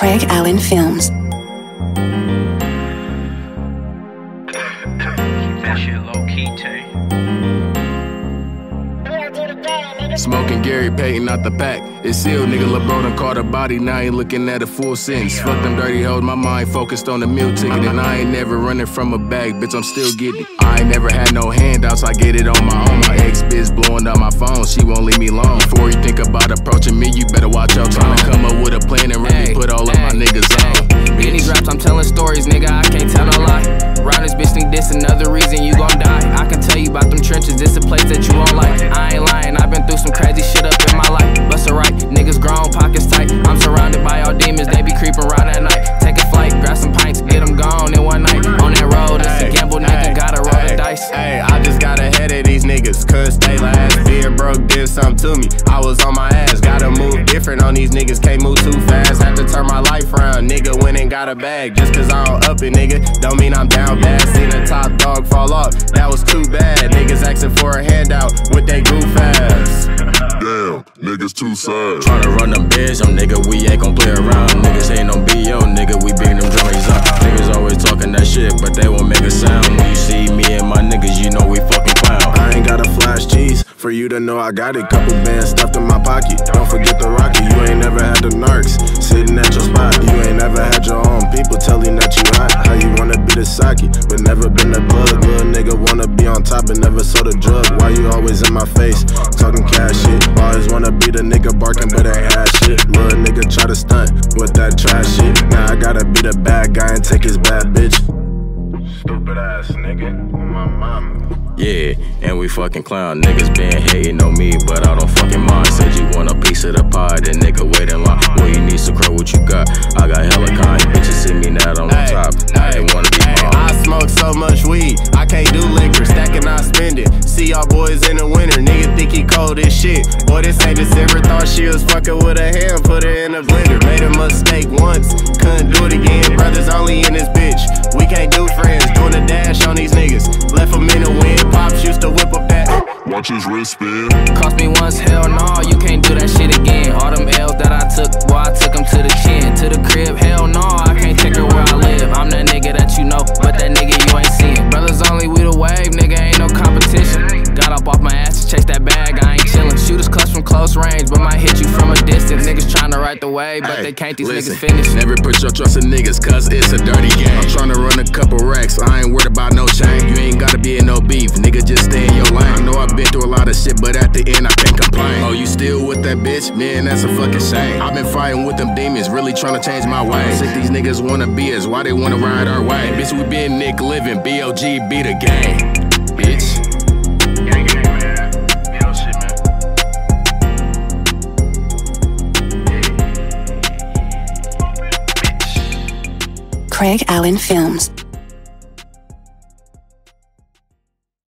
Craig Allen Films. Keep that shit low key. Smoking Gary Payton out the pack. It's sealed, nigga. LeBron done caught a body, now I ain't looking at a full sentence. Fuck them dirty hoes, my mind focused on the meal ticket. And I ain't never running from a bag, bitch, I'm still getting it. I ain't never had no handouts, I get it on my own. My ex bitch blowing down my phone, she won't leave me alone. Before you think about approaching me, you better watch out. Trying to come up with a plan and really put all of my niggas hey. on. In these raps, I'm telling stories, nigga. I can't tell no lie. Round this bitch think this another reason you gon' die. I can tell you about them trenches. This a place that you won't like. To me. I was on my ass, gotta move different on these niggas, can't move too fast. Had to turn my life around, nigga went and got a bag. Just cause I don't up it, nigga, don't mean I'm down bad. Seen a top dog fall off, that was too bad. Niggas asking for a handout with they goof ass. Damn, niggas too sad. Tryna run them bitch, I'm nigga, we ain't gon' play around. Niggas ain't no BO, to know I got it. Couple bands stuffed in my pocket. Don't forget the rocket. You ain't never had the narcs sitting at your spot. You ain't never had your own people telling that you hot. How you wanna be the socket, but never been the plug. Little nigga wanna be on top and never sold a drug. Why you always in my face talking cash shit? Always wanna be the nigga barking, but ain't had shit. Little nigga try to stunt with that trash shit. Now I gotta be the bad guy and take his bad bitch. Stupid ass nigga, my mama. Yeah, and we fucking clown. Niggas been hating on me, but I don't fucking mind. Said you want a piece of the pie, then nigga wait in line. Well, you need some crow, what you got? I got hella kind. Bitches see me now, I'm on Hey, top. I ain't wanna be Hey, mom. I smoke so much weed, I can't do liquor. Stacking, I spend it. See y'all boys in the winter, nigga think he cold as shit. Boy, this ain't December. Thought she was fucking with a hand, put her in a blender. Made a mistake once, couldn't do it again. Brothers only in this bitch. We can't do friends, Left them in the wind, pops used to whip up that. Watch his wrist spin. Cost me once, hell no, you can't do that shit again. All them L's that I took, boy, I took them to the chin. To the crib, hell no, I can't take her where I live. I'm that nigga that you know, but that nigga you ain't seen. Brothers only, we the wave, nigga, ain't no competition. Got up off my ass to chase that bag, I ain't chillin'. Shooters clutch from close range, but might hit you from a distance. Niggas tryna ride the wave, but they can't, these Listen, niggas finish. Never put your trust in niggas, cause it's a dirty game. I'm tryna run a couple racks, I ain't worried about no chain. The end I can't complain. Oh, you still with that bitch? Man, that's a fucking shame. I've been fighting with them demons, really tryna change my ways. Sick these niggas wanna be us, why they wanna ride our way? Bitch, we been Nick living, BOG be the game. Bitch. Craig Allen Films.